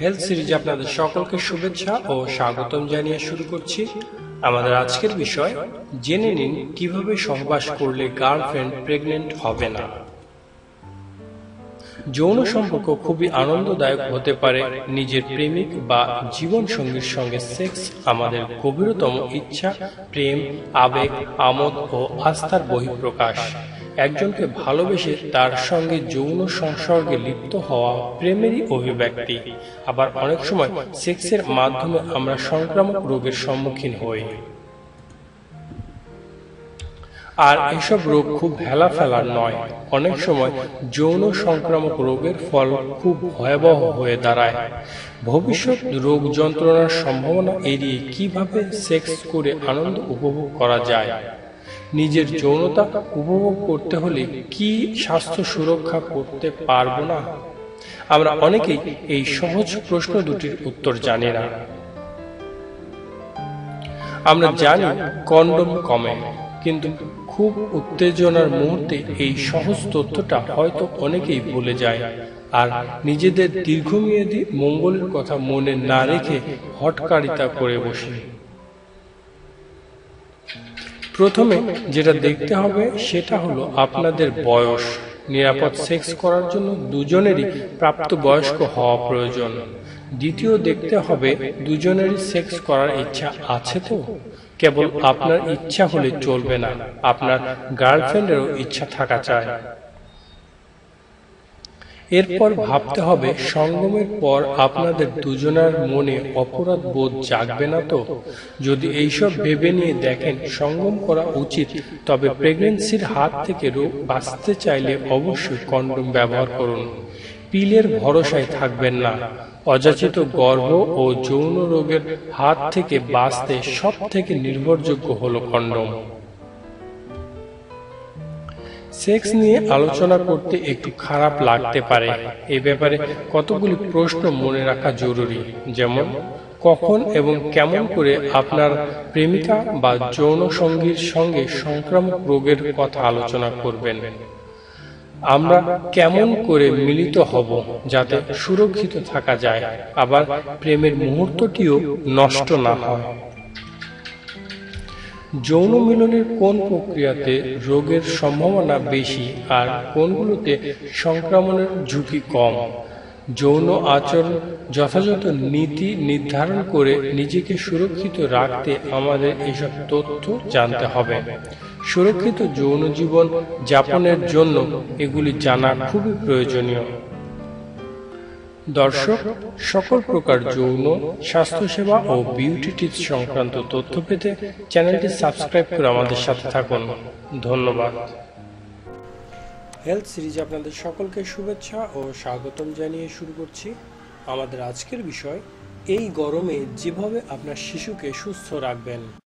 Health সিরিজে আপনাদের সকলকে শুভেচ্ছা ও স্বাগতম জানিয়ে শুরু করছি। আমাদের আজকের বিষয়, জেনে নিন কীভাবে সহবাস করলে গার্লফ্রেন্ড প্রেগনেন্ট হবে না। যৌন সম্পর্ক খুবই আনন্দদায়ক হতে পারে, নিজের প্রেমিক বা জীবন সঙ্গীর সঙ্গে সেক্স আমাদের গভীরতম ইচ্ছা, প্রেম, আবেগ, আমোদ ও আস্থার বহিঃপ্রকাশ। একজনকে ভালোবেসে তার সঙ্গে যৌন সংসর্গে লিপ্ত হওয়া প্রেমেরই অভিব্যক্তি। আবার অনেক সময় সেক্সের মাধ্যমে আমরা সংক্রামক রোগের সম্মুখীন হই। আর এসব রোগ খুব হেলা ফেলার নয়। অনেক সময় যৌন সংক্রামক রোগের ফল খুব ভয়াবহ হয়ে দাঁড়ায়। ভবিষ্যৎ রোগ যন্ত্রণার সম্ভাবনা এড়িয়ে কীভাবে সেক্স করে আনন্দ উপভোগ করা যায়? নিজের যৌনতা উপভোগ করতে হলে কি স্বাস্থ্য সুরক্ষা করতে পারব না? আমরা অনেকেই এই সহজ প্রশ্ন দুটির উত্তর জানি না। আমরা জানি কন্ডম কমে, কিন্তু খুব উত্তেজনার মুহূর্তে এই সহজ তথ্যটা হয়তো অনেকেই ভুলে যায় আর নিজেদের দীর্ঘমেয়াদী মঙ্গলের কথা মনে না রেখে হটকারিতা করে বসে। প্রথমে যেটা দেখতে হবে সেটা হলো আপনাদের বয়স। নিরাপদ সেক্স করার জন্য দুজনেরই প্রাপ্ত বয়স্ক হওয়া প্রয়োজন। দ্বিতীয় দেখতে হবে দুজনেরই সেক্স করার ইচ্ছা আছে তো? কেবল আপনার ইচ্ছা হলে চলবে না। আপনার গার্লফ্রেন্ডেরও ইচ্ছা থাকা চায় এরপর ভাবতে হবে, সঙ্গমের পর আপনাদের দুজনার মনে অপরাধ বোধ জাগবে না তো? যদি এইসব ভেবে নিয়ে দেখেন সঙ্গম করা উচিত, তবে প্রেগনেন্সির হাত থেকে রোগ বাঁচতে চাইলে অবশ্যই কন্ডম ব্যবহার করুন। পিলের ভরসায় থাকবেন না। অযাচিত গর্ভ ও যৌন রোগের হাত থেকে বাঁচতে সব থেকে নির্ভরযোগ্য হল কন্ডম সেক্স নিয়ে আলোচনা করতে একটু খারাপ লাগতে পারে। এ ব্যাপারে কতগুলি প্রশ্ন মনে রাখা জরুরি, যেমন, কখন এবং কেমন করে আপনার প্রেমিকা বা যৌন সঙ্গীর সঙ্গে সংক্রামক রোগের কথা আলোচনা করবেন। আমরা কেমন করে মিলিত হব যাতে সুরক্ষিত থাকা যায়, আবার প্রেমের মুহূর্তটিও নষ্ট না হয়। যৌন মিলনের কোন প্রক্রিয়াতে রোগের সম্ভাবনা বেশি আর কোনগুলোতে সংক্রমণের ঝুঁকি কম? যৌন আচরণ যথাযথ নীতি নির্ধারণ করে নিজেকে সুরক্ষিত রাখতে আমাদের এসব তথ্য জানতে হবে। সুরক্ষিত যৌন জীবন যাপনের জন্য এগুলি জানা খুবই প্রয়োজনীয়। দর্শক, সকল প্রকার যৌন, স্বাস্থ্যসেবা ও বিউটি টিপস সংক্রান্ত তথ্য পেতে চ্যানেলটি সাবস্ক্রাইব করে আমাদের সাথে থাকুন। ধন্যবাদ। হেলথ সিরিজ আপনাদের সকলকে শুভেচ্ছা ও স্বাগতম জানিয়ে শুরু করছি। আমাদের আজকের বিষয়, এই গরমে যেভাবে আপনার শিশুকে সুস্থ রাখবেন।